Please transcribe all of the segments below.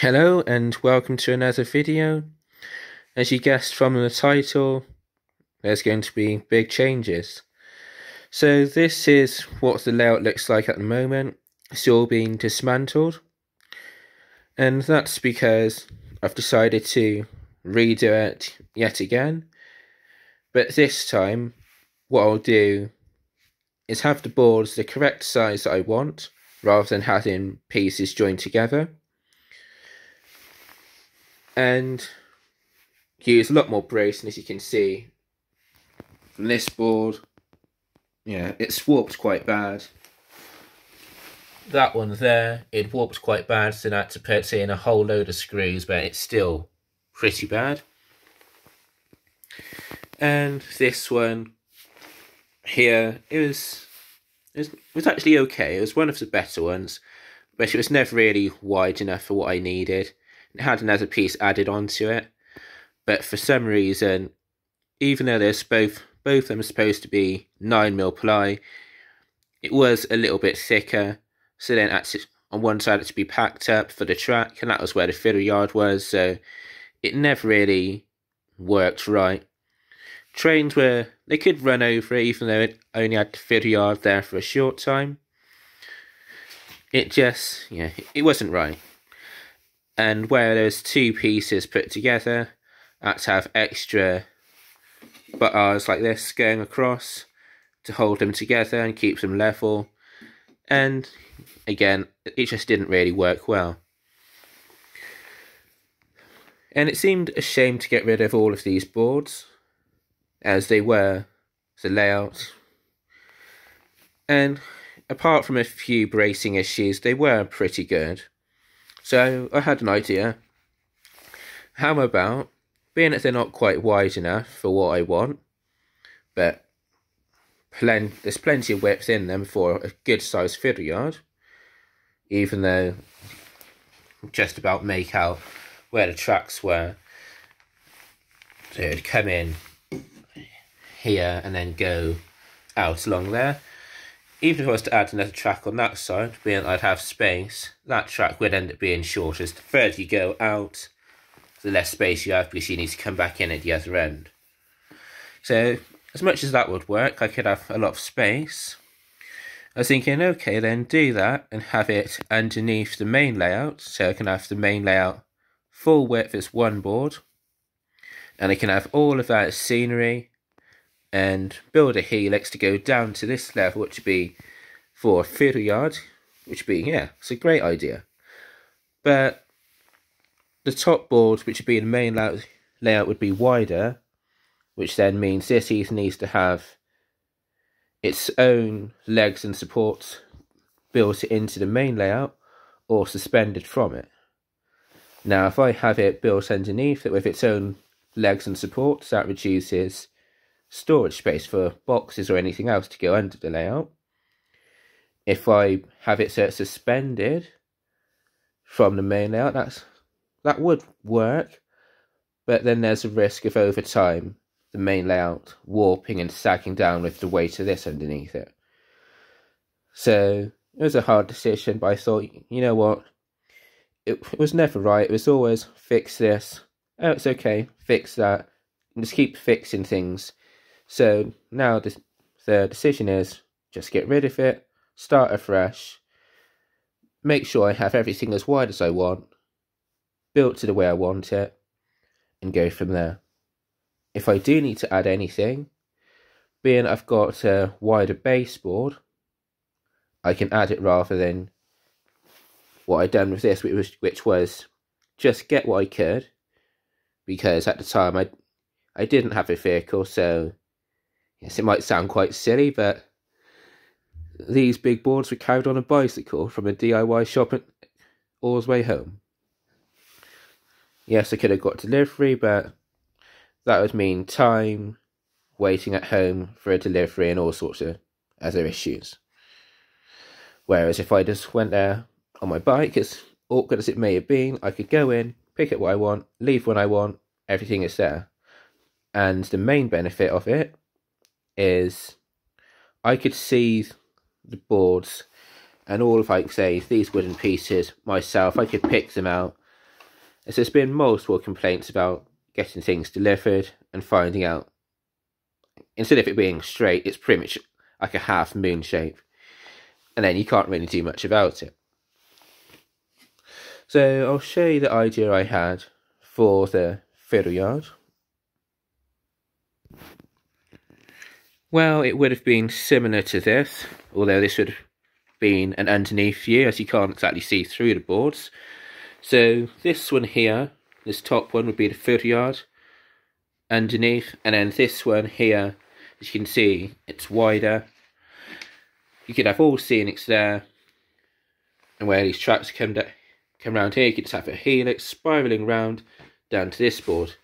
Hello and welcome to another video. As you guessed from the title, there's going to be big changes. So this is what the layout looks like at the moment. It's all being dismantled. And that's because I've decided to redo it yet again. But this time, what I'll do is have the boards the correct size that I want, rather than having pieces joined together and use a lot more bracing as you can see. From this board. Yeah it's warped quite bad. That one there it warped quite bad so I had to put in a whole load of screws but it's still pretty bad. And this one here it was, it was actually okay. It was one of the better ones but it was never really wide enough for what I needed it had another piece added onto it, but for some reason, even though there's both both of them are supposed to be nine mil ply, it was a little bit thicker. So then, actually, on one side, it to be packed up for the track, and that was where the fiddle yard was. So it never really worked right. Trains were they could run over it, even though it only had the fiddle yard there for a short time. It just, yeah, it wasn't right and where there's two pieces put together, that's have extra bars like this going across to hold them together and keep them level. And again, it just didn't really work well. And it seemed a shame to get rid of all of these boards, as they were the layout. And apart from a few bracing issues, they were pretty good. So I had an idea. How about, being that they're not quite wide enough for what I want, but plen there's plenty of width in them for a good sized fiddle yard, even though just about make out where the tracks were. So it'd come in here and then go out along there even if I was to add another track on that side, being I'd have space, that track would end up being shorter. the further you go out, the less space you have because you need to come back in at the other end. So, as much as that would work, I could have a lot of space. I was thinking, okay, then do that and have it underneath the main layout. So I can have the main layout full width as one board. And I can have all of that scenery and build a helix to go down to this level, which would be for a fiddle yard, which would be, yeah, it's a great idea. But the top board, which would be the main layout, layout would be wider, which then means this needs to have its own legs and supports built into the main layout or suspended from it. Now, if I have it built underneath it with its own legs and supports, that reduces storage space for boxes or anything else to go under the layout. If I have it so it's suspended from the main layout, that's that would work, but then there's a risk of over time the main layout warping and sagging down with the weight of this underneath it. So it was a hard decision, but I thought, you know what, it, it was never right. It was always fix this. Oh, it's okay, fix that. And just keep fixing things so now the, the decision is just get rid of it, start afresh, make sure I have everything as wide as I want, built to the way I want it, and go from there. If I do need to add anything, being I've got a wider baseboard, I can add it rather than what I'd done with this, which was, which was just get what I could, because at the time I I didn't have a vehicle, so Yes, it might sound quite silly, but these big boards were carried on a bicycle from a DIY shop at Way Home. Yes, I could have got delivery, but that would mean time, waiting at home for a delivery, and all sorts of other issues. Whereas if I just went there on my bike, as awkward as it may have been, I could go in, pick up what I want, leave when I want, everything is there. And the main benefit of it is I could see the boards and all of like say these wooden pieces myself. I could pick them out as there's been multiple complaints about getting things delivered and finding out instead of it being straight, it's pretty much like a half moon shape. And then you can't really do much about it. So I'll show you the idea I had for the fiddle yard. Well, it would have been similar to this, although this would have been an underneath view, as you can't exactly see through the boards. So this one here, this top one would be the fiddle yard underneath, and then this one here, as you can see, it's wider. You could have all scenics there, and where these tracks come down, come around here, you could just have a helix spiraling round down to this board,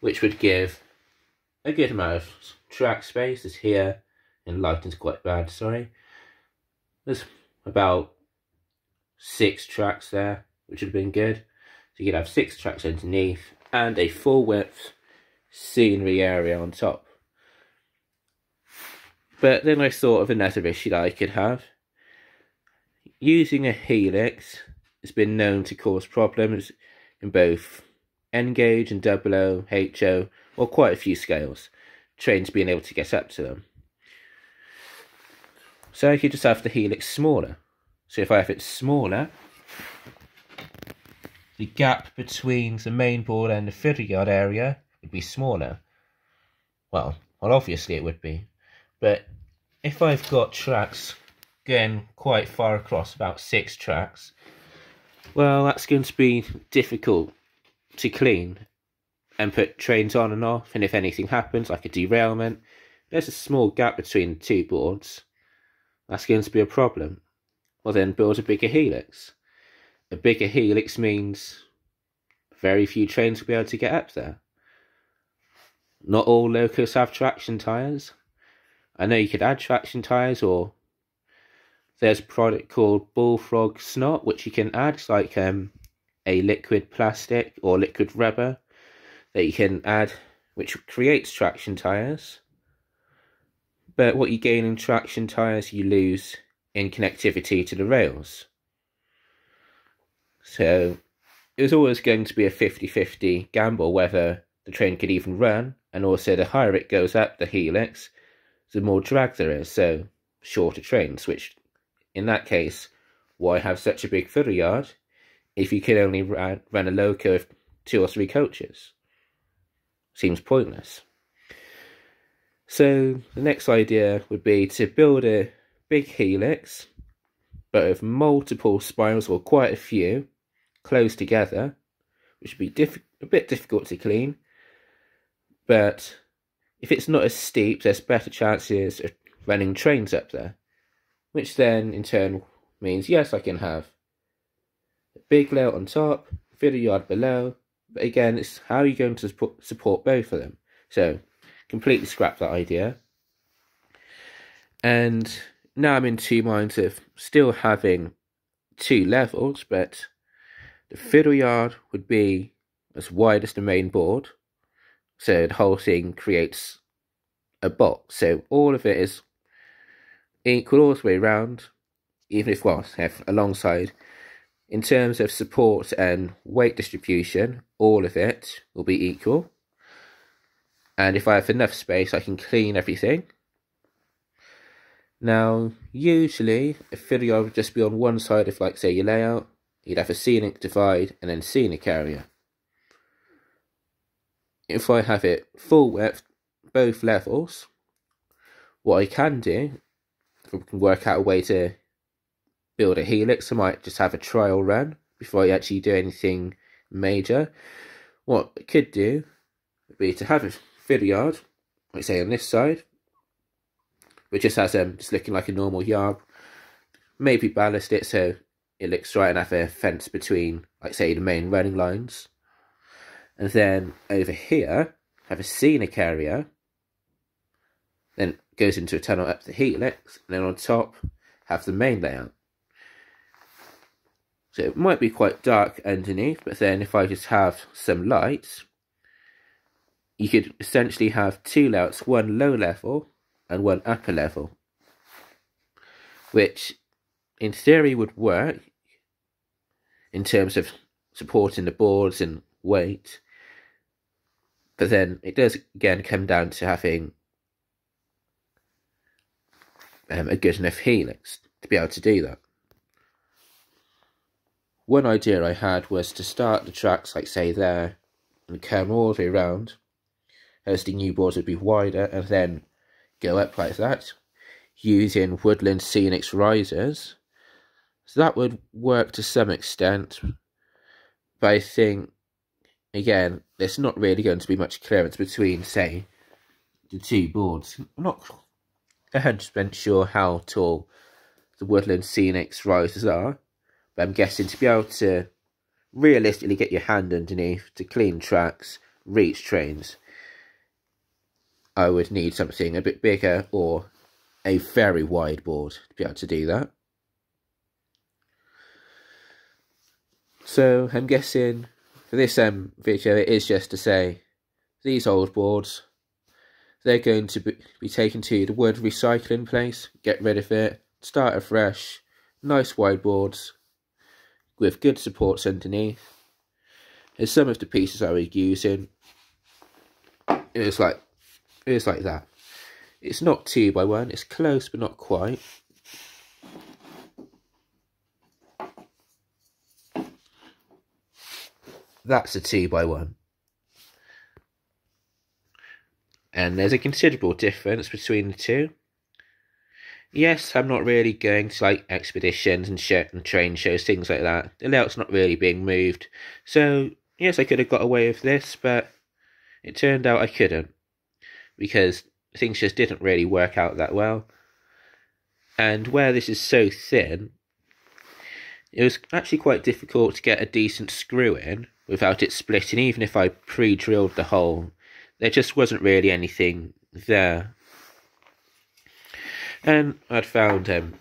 which would give a good amount of track space. Is here, and lighting's quite bad, sorry. There's about six tracks there, which would have been good. So you could have six tracks underneath and a full width scenery area on top. But then I thought of another issue that I could have. Using a helix has been known to cause problems in both N-gauge and double O, HO, or quite a few scales, trains being able to get up to them. So I could just have the helix smaller. So if I have it smaller, the gap between the main board and the fiddle yard area would be smaller. Well, well, obviously it would be. But if I've got tracks going quite far across, about six tracks, well, that's going to be difficult to clean and put trains on and off. And if anything happens, like a derailment, there's a small gap between the two boards. That's going to be a problem. Well, then build a bigger helix. A bigger helix means very few trains will be able to get up there. Not all locos have traction tyres. I know you could add traction tyres or there's a product called Bullfrog Snot which you can add It's like um, a liquid plastic or liquid rubber that you can add which creates traction tyres. But what you gain in traction tyres you lose in connectivity to the rails. So it was always going to be a 50-50 gamble whether the train could even run and also the higher it goes up the helix, the more drag there is, so shorter trains, which in that case, why have such a big fiddle yard if you can only run, run a loco of two or three coaches? Seems pointless. So the next idea would be to build a big helix, but with multiple spirals or quite a few close together, which would be a bit difficult to clean, but if it's not as steep, there's better chances of running trains up there. Which then, in turn, means yes, I can have a big layout on top, fiddle yard below, but again, it's how are you going to support both of them? So, completely scrap that idea. And now I'm in two minds of still having two levels, but the fiddle yard would be as wide as the main board, so the whole thing creates a box. So all of it is equal all the way around, even if well, have alongside. In terms of support and weight distribution, all of it will be equal. And if I have enough space, I can clean everything. Now, usually, a fiddle would just be on one side of, like, say, your layout. You'd have a scenic divide and then scenic area if I have it full width, both levels, what I can do, I can work out a way to build a helix, I might just have a trial run before I actually do anything major. What I could do would be to have a fiddle yard, like say on this side, which just has um just looking like a normal yard. Maybe ballast it so it looks right and have a fence between, like say, the main running lines. And then over here, have a scenic area. Then goes into a tunnel up the helix. And then on top, have the main layout. So it might be quite dark underneath, but then if I just have some lights, you could essentially have two layouts, one low level and one upper level. Which in theory would work in terms of supporting the boards and weight. But then it does again come down to having um, a good enough helix to be able to do that. One idea I had was to start the tracks, like say there, and come all the way around, as the new boards would be wider, and then go up like that, using Woodland Scenics risers. So that would work to some extent, but I think, again, there's not really going to be much clearance between, say, the two boards. I'm not 100% sure how tall the Woodland Scenics risers are, but I'm guessing to be able to realistically get your hand underneath to clean tracks, reach trains, I would need something a bit bigger or a very wide board to be able to do that. So I'm guessing for this um, video it is just to say these old boards they're going to be, taken to the wood recycling place, get rid of it, start afresh, nice wide boards with good supports underneath. And some of the pieces I was using, it was like, it was like that. It's not two by one, it's close but not quite. That's a two by one. And there's a considerable difference between the two. Yes, I'm not really going to like expeditions and shit and train shows, things like that. The layout's not really being moved. So, yes, I could have got away with this, but it turned out I couldn't. Because things just didn't really work out that well. And where this is so thin, it was actually quite difficult to get a decent screw in without it splitting, even if I pre drilled the hole. There just wasn't really anything there. And I'd found um,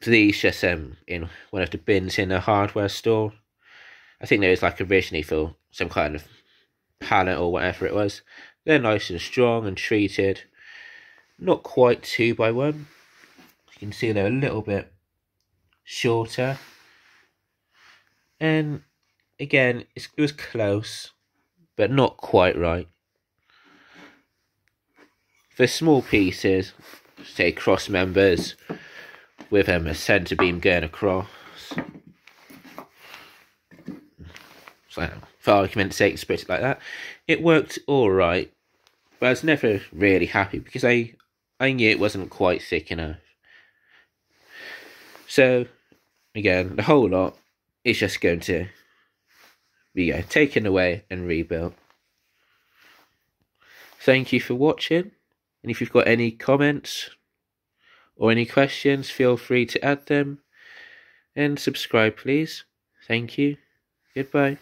these um, in one of the bins in a hardware store. I think they was like originally for some kind of pallet or whatever it was. They're nice and strong and treated. Not quite two by one. You can see they're a little bit shorter. And again, it was close, but not quite right. For small pieces, say cross members with um, a centre beam going across. So, for argument's sake, split it like that. It worked alright, but I was never really happy because I, I knew it wasn't quite thick enough. So, again, the whole lot is just going to be uh, taken away and rebuilt. Thank you for watching, and if you've got any comments or any questions, feel free to add them, and subscribe please. Thank you. Goodbye.